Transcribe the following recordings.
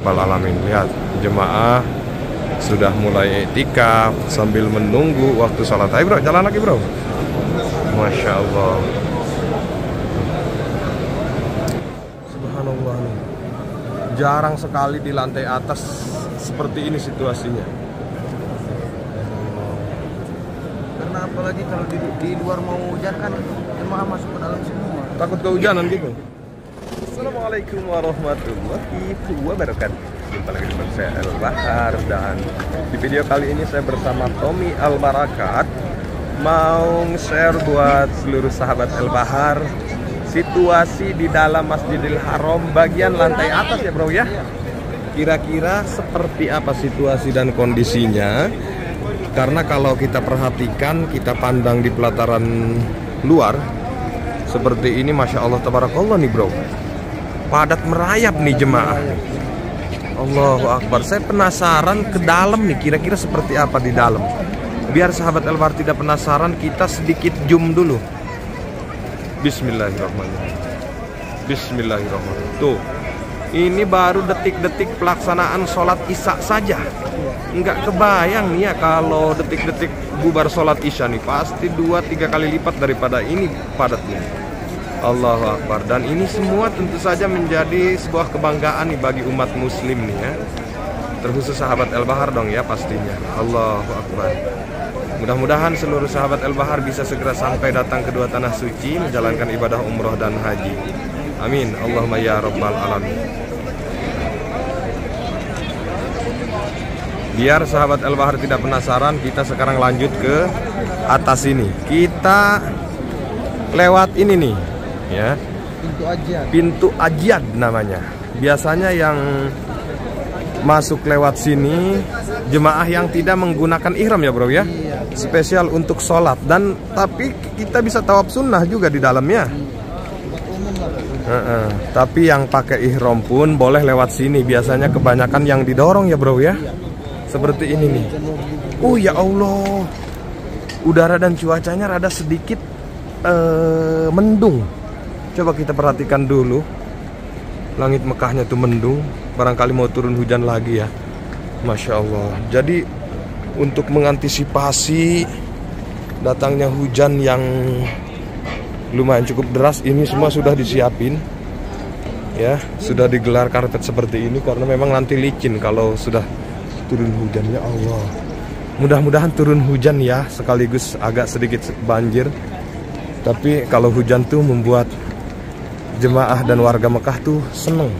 Alamin lihat jemaah sudah mulai etikaf sambil menunggu waktu sholat. Ayo bro, jalan lagi bro. Masya Allah. Subhanallah. Jarang sekali di lantai atas seperti ini situasinya. Karena apalagi kalau di, di luar mau hujan kan jemaah masuk ke dalam semua. Takut kehujanan gitu. Assalamualaikum warahmatullahi wabarakatuh. Jumpa lagi dengan saya El Bahar dan di video kali ini saya bersama Tommy Al Barakat mau share buat seluruh sahabat El Bahar situasi di dalam Masjidil Haram bagian lantai atas ya bro ya. Kira-kira seperti apa situasi dan kondisinya? Karena kalau kita perhatikan, kita pandang di pelataran luar seperti ini, masya Allah, tabarakallah nih bro padat merayap nih jemaah. Allahu Akbar. Saya penasaran ke dalam nih kira-kira seperti apa di dalam. Biar sahabat Elbar tidak penasaran, kita sedikit zoom dulu. Bismillahirrahmanirrahim. Bismillahirrahmanirrahim. Tuh. Ini baru detik-detik pelaksanaan sholat isya saja. Enggak kebayang nih ya kalau detik-detik bubar sholat isya nih pasti dua tiga kali lipat daripada ini padatnya. Allahu Akbar. Dan ini semua tentu saja menjadi sebuah kebanggaan nih bagi umat muslim nih ya. Terkhusus sahabat El Bahar dong ya pastinya. Allahu Akbar. Mudah-mudahan seluruh sahabat El Bahar bisa segera sampai datang kedua tanah suci menjalankan ibadah umroh dan haji. Amin. Allahumma ya rabbal alamin. Biar sahabat El Bahar tidak penasaran kita sekarang lanjut ke atas ini. Kita lewat ini nih ya. Pintu ajian. Pintu ajian namanya. Biasanya yang masuk lewat sini jemaah yang tidak menggunakan ihram ya bro ya? Iya. spesial untuk sholat. Dan tapi kita bisa tawaf sunnah juga di dalamnya. Uh -uh. tapi yang pakai ihram pun boleh lewat sini. Biasanya kebanyakan yang didorong ya bro ya? Seperti ini nih. Oh ya Allah. Udara dan cuacanya rada sedikit uh, mendung Coba kita perhatikan dulu. Langit Mekahnya tuh mendung. Barangkali mau turun hujan lagi ya. Masya Allah. Jadi untuk mengantisipasi Datangnya hujan yang Lumayan cukup deras Ini semua sudah disiapin. Ya Sudah digelar karpet seperti ini Karena memang nanti licin Kalau sudah turun hujan. Ya Allah. Mudah-mudahan turun hujan ya Sekaligus agak sedikit banjir. Tapi kalau hujan tuh membuat jemaah dan warga Mekah tuh seneng.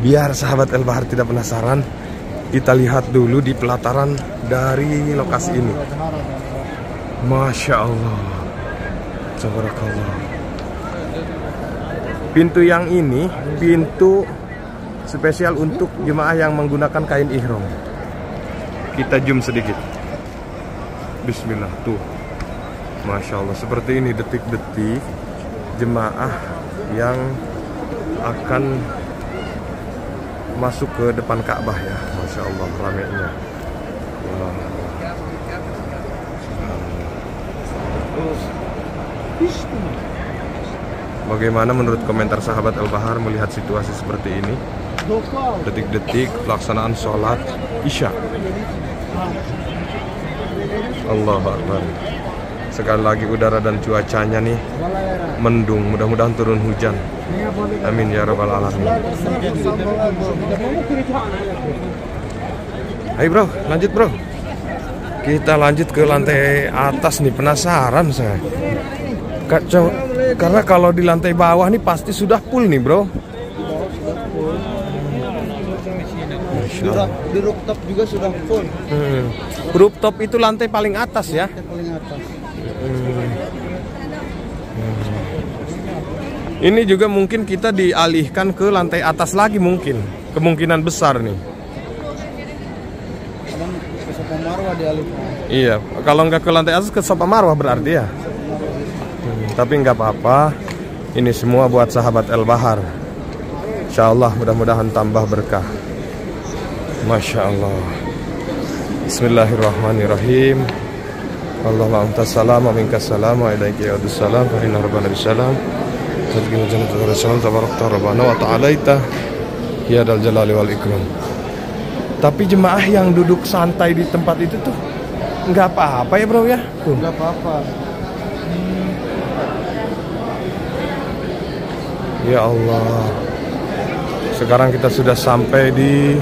Biar sahabat El Bahar tidak penasaran, kita lihat dulu di pelataran dari lokasi ini. Masya Allah. Tabarakallah. Pintu yang ini, pintu spesial untuk jemaah yang menggunakan kain ihram. Kita zoom sedikit. Bismillah, tuh. Masya Allah, seperti ini detik-detik jemaah yang akan masuk ke depan Ka'bah ya. Masya Allah ramenya Bagaimana menurut komentar sahabat Al-Bahar melihat situasi seperti ini? Detik-detik pelaksanaan sholat Isya. Allah Akbar Sekali lagi udara dan cuacanya nih mendung, mudah-mudahan turun hujan. Amin ya rabbal alamin. Ayo bro, lanjut bro. Kita lanjut ke lantai atas nih, penasaran saya. Kacau, karena kalau di lantai bawah nih pasti sudah full nih bro. Sudah di rooftop juga sudah full. Hmm. Rooftop itu lantai paling atas ya? Lantai paling atas. Ini juga mungkin kita dialihkan ke lantai atas lagi mungkin. Kemungkinan besar nih. Iya, kalau nggak ke lantai atas ke Sopa Marwah berarti ya. Hmm, tapi nggak apa-apa. Ini semua buat sahabat El Bahar. Insya Allah mudah-mudahan tambah berkah. Masya Allah. Bismillahirrahmanirrahim. Allahumma anta salam wa minka salam wa ilaika yaudu salam wa inna rabbana bisalam tadgin jannata wa salam tabarakta rabbana wa ta'alaita. Ya dal jalali wal ikram. Tapi jemaah yang duduk santai di tempat itu tuh nggak apa-apa ya bro ya? Tuh. nggak apa-apa. Ya Allah. Sekarang kita sudah sampai di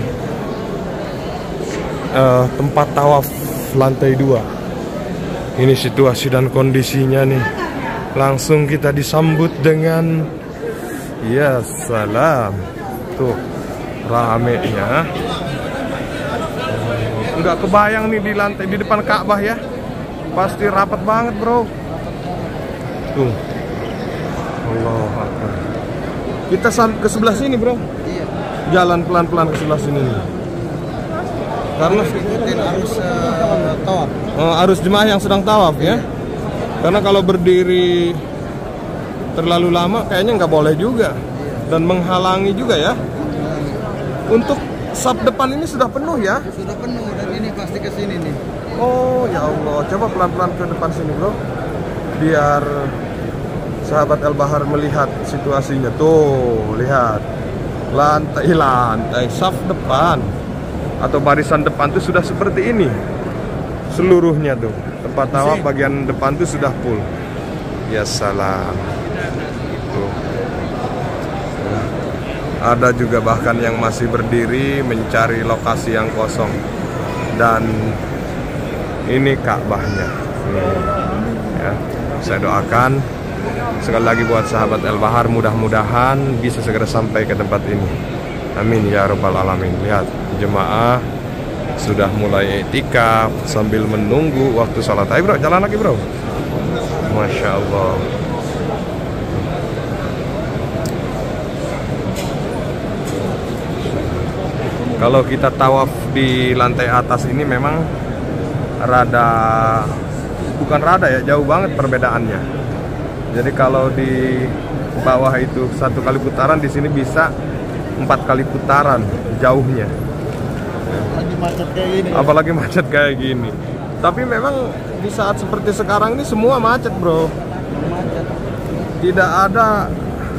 uh, tempat tawaf lantai dua. Ini situasi dan kondisinya nih. Langsung kita disambut dengan ya salam. Tuh rame ya. Nggak kebayang nih di lantai di depan Ka'bah ya. Pasti rapat banget, Bro. Tuh. Allah Akbar. Kita ke sebelah sini, Bro. Iya. Jalan pelan-pelan ke sebelah sini nih. Karena Ikutin arus uh, tawaf. eh, arus jemaah yang sedang tawaf ya. Karena kalau berdiri terlalu lama kayaknya nggak boleh juga dan menghalangi juga ya. Untuk sub depan ini sudah penuh ya. Sudah penuh dan ini pasti ke sini nih. Oh ya Allah, coba pelan-pelan ke depan sini bro, biar sahabat El Bahar melihat situasinya. Tuh, lihat lantai lantai saf depan atau barisan depan tuh sudah seperti ini. Seluruhnya tuh tempat tawaf bagian depan tuh sudah full. Ya salam. Tuh. Ada juga bahkan yang masih berdiri mencari lokasi yang kosong dan ini Ka'bahnya. Nih, Ya, saya doakan sekali lagi buat sahabat El Bahar mudah-mudahan bisa segera sampai ke tempat ini. Amin ya rabbal alamin. Lihat jemaah sudah mulai etikaf sambil menunggu waktu sholat. Ayo bro, jalan lagi bro. Masya Allah. Kalau kita tawaf di lantai atas ini memang rada bukan rada ya jauh banget perbedaannya. Jadi kalau di bawah itu satu kali putaran di sini bisa empat kali putaran jauhnya. Lagi macet kayak gini. Apalagi macet kayak gini. Tapi memang di saat seperti sekarang ini semua macet bro. Macet. Tidak ada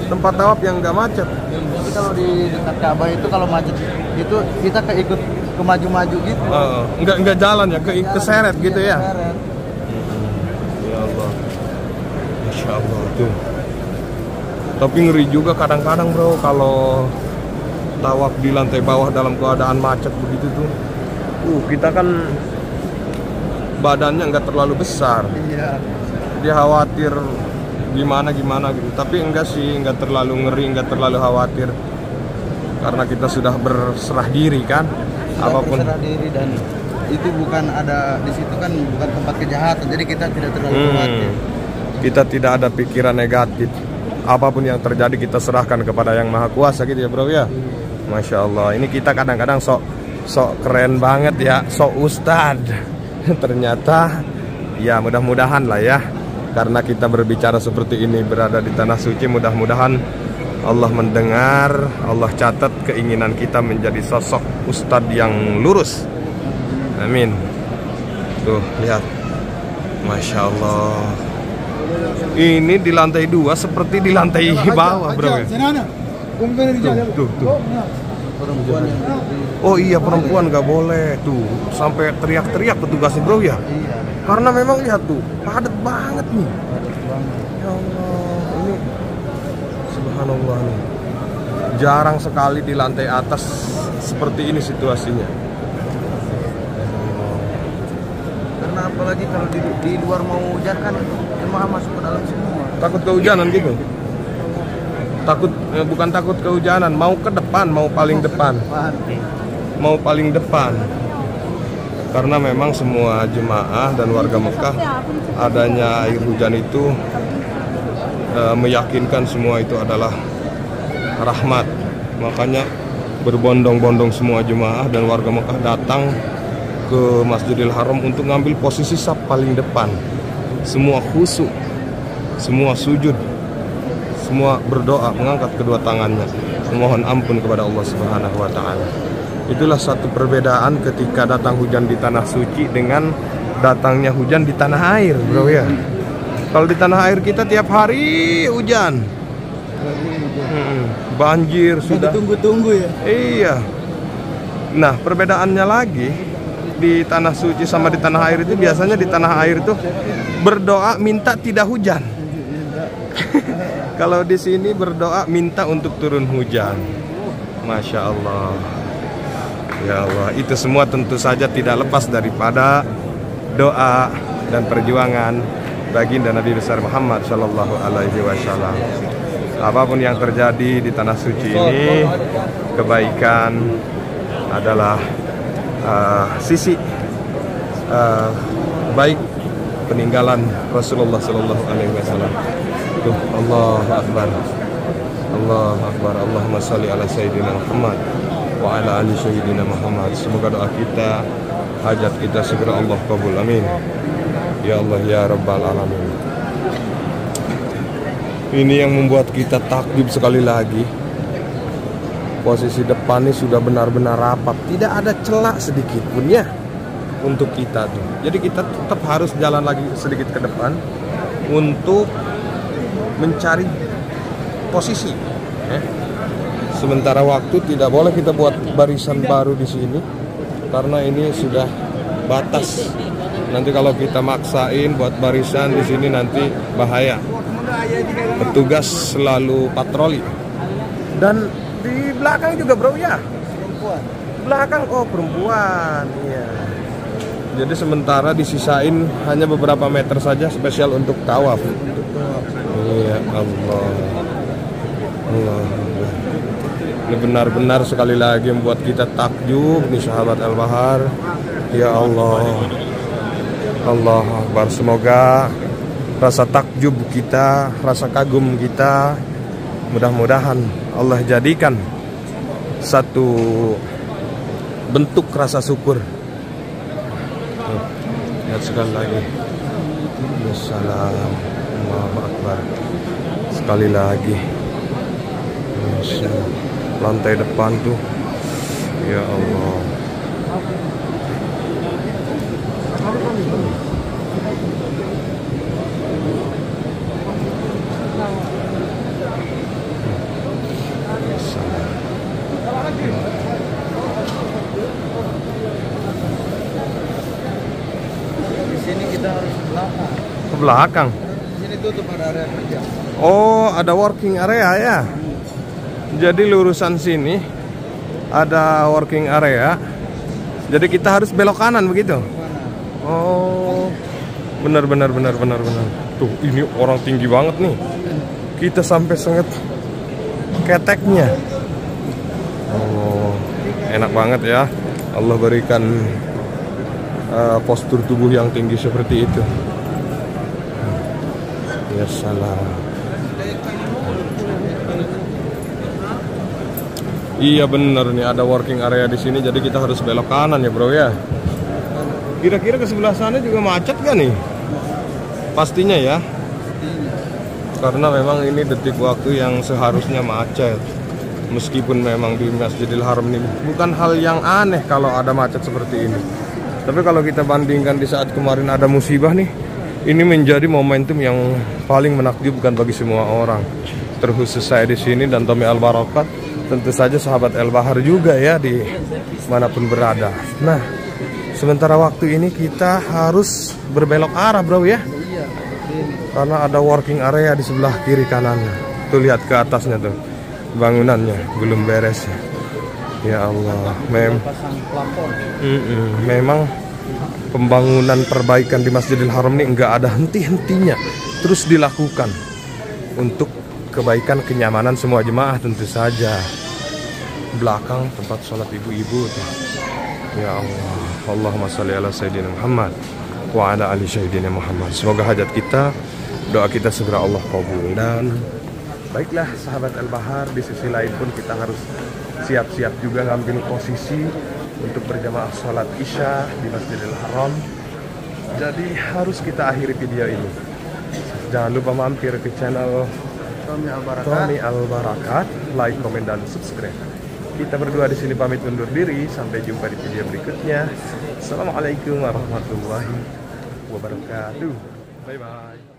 tempat tawaf yang nggak macet. Jadi kalau di dekat Ka'bah itu kalau macet itu kita keikut ke maju-maju gitu. Eh, nggak nggak jalan ya ke keseret gitu ya. Keseret. Ya Allah. Masya Allah tuh. Tapi ngeri juga kadang-kadang bro kalau tawaf di lantai bawah dalam keadaan macet begitu tuh. Uh kita kan badannya nggak terlalu besar. Iya. Dia khawatir gimana gimana gitu. Tapi enggak sih, nggak terlalu ngeri, nggak terlalu khawatir. Karena kita sudah berserah diri kan. Sudah Apa pun. berserah diri dan itu bukan ada di situ kan bukan tempat kejahatan jadi kita tidak terlalu khawatir. Hmm. Kita tidak ada pikiran negatif. Apa pun yang terjadi kita serahkan kepada yang maha kuasa gitu ya bro ya. Masya Allah. Ini kita kadang-kadang sok sok keren banget ya, sok ustad. Ternyata ya mudah-mudahan lah ya. Karena kita berbicara seperti ini berada di tanah suci, mudah-mudahan Allah mendengar, Allah catat keinginan kita menjadi sosok ustadz yang lurus. Amin. Tuh, lihat. Masya Allah. Ini di lantai dua seperti di lantai bawah, bro. Tuh, tuh, tuh. Perempuan yang di- Oh iya perempuan nggak boleh tuh sampai teriak-teriak petugasnya bro ya. iya Karena memang lihat tuh padat banget nih. padat banget. Ya Allah, ini subhanallah nih. Jarang sekali di lantai atas seperti ini situasinya. Karena apalagi kalau di, di luar mau hujan kan jemaah masuk ke dalam semua. Takut kehujanan gitu. Takut eh, bukan takut kehujanan, mau ke depan, mau paling depan. Mau paling depan. Karena memang semua jemaah dan warga Mekah adanya air hujan itu eh, meyakinkan semua itu adalah rahmat. Makanya berbondong-bondong semua jemaah dan warga Mekah datang ke Masjidil Haram untuk ngambil posisi saf paling depan. Semua khusyuk semua sujud semua berdoa mengangkat kedua tangannya memohon ampun kepada Allah Subhanahu wa taala. Itulah satu perbedaan ketika datang hujan di tanah suci dengan datangnya hujan di tanah air, Bro ya. Kalau di tanah air kita tiap hari hujan. Hmm, banjir sudah. Tunggu-tunggu ya. Iya. Nah, perbedaannya lagi di tanah suci sama di tanah air itu biasanya di tanah air itu berdoa minta tidak hujan. Kalau di sini berdoa minta untuk turun hujan. Masya Allah. Ya Allah, itu semua tentu saja tidak lepas daripada doa dan perjuangan baginda Nabi besar Muhammad Shallallahu Alaihi Wasallam. Apa pun yang terjadi di tanah suci ini, kebaikan adalah uh, sisi uh, baik peninggalan Rasulullah Shallallahu Alaihi Wasallam. Tuh, Allah Akbar. Allah Akbar. Allahumma salli ala Sayyidina Muhammad wa ala ali Sayyidina Muhammad. Semoga doa kita, hajat kita segera Allah kabul. Amin. Ya Allah ya Rabbal Alamin. Ini yang membuat kita takjub sekali lagi. Posisi depan ini sudah benar-benar rapat, tidak ada celah sedikit pun ya untuk kita tuh. Jadi kita tetap harus jalan lagi sedikit ke depan untuk mencari posisi. ya. Sementara waktu tidak boleh kita buat barisan baru di sini karena ini sudah batas. Nanti kalau kita maksain buat barisan di sini nanti bahaya. Petugas selalu patroli. Dan di belakang juga bro ya. Belakang oh perempuan. Iya. Jadi sementara disisain hanya beberapa meter saja spesial untuk tawaf. Iya Allah. Allah. Ini benar-benar sekali lagi membuat kita takjub nih sahabat Al-Bahar. Ya Allah. Allah Akbar. Semoga rasa takjub kita, rasa kagum kita mudah-mudahan Allah jadikan satu bentuk rasa syukur Lihat sekali lagi. Wassalam. Allahu Akbar. Sekali lagi. Masya. Lantai depan tuh. Ya Allah. Di sini kita harus belakang. Ke belakang. Sini tutup ada area kerja. Oh, ada working area ya. Jadi lurusan sini ada working area. Jadi kita harus belok kanan begitu. Oh, benar benar benar benar benar. Tuh, ini orang tinggi banget nih. Kita sampai senget keteknya. Oh, enak banget ya. Allah berikan uh, postur tubuh yang tinggi seperti itu. Ya. Iya bener nih ada working area di sini jadi kita harus belok kanan ya bro ya. Kira-kira ke sebelah sana juga macet gak nih? Pastinya ya. Karena memang ini detik waktu yang seharusnya macet. Meskipun memang di Masjidil Haram ini bukan hal yang aneh kalau ada macet seperti ini. Tapi kalau kita bandingkan di saat kemarin ada musibah nih, ini menjadi momentum yang paling menakjubkan bagi semua orang. Terkhusus saya di sini dan Tommy Al Barakat, tentu saja sahabat El Bahar juga ya di mana pun berada. Nah, sementara waktu ini kita harus berbelok arah, bro ya. Karena ada working area di sebelah kiri kanannya. Tuh lihat ke atasnya tuh. Bangunannya belum beres. Ya Allah, mem plafon. Mm-mm. memang pembangunan perbaikan di Masjidil Haram ini enggak ada henti-hentinya. Terus dilakukan untuk kebaikan kenyamanan semua jemaah tentu saja. Belakang tempat sholat ibu-ibu. Ya Allah, Allahumma sholli ala Sayyidina Muhammad wa ala ali Sayyidina Muhammad. Semoga hajat kita, doa kita segera Allah kabul dan baiklah sahabat Al Bahar di sisi lain pun kita harus siap-siap juga ngambil posisi untuk berjamaah sholat isya di Masjidil Haram. Jadi harus kita akhiri video ini. Jangan lupa mampir ke channel Tommy Al Barakat, like, komen dan subscribe. Kita berdua di sini pamit undur diri. Sampai jumpa di video berikutnya. Assalamualaikum warahmatullahi wabarakatuh. Bye bye.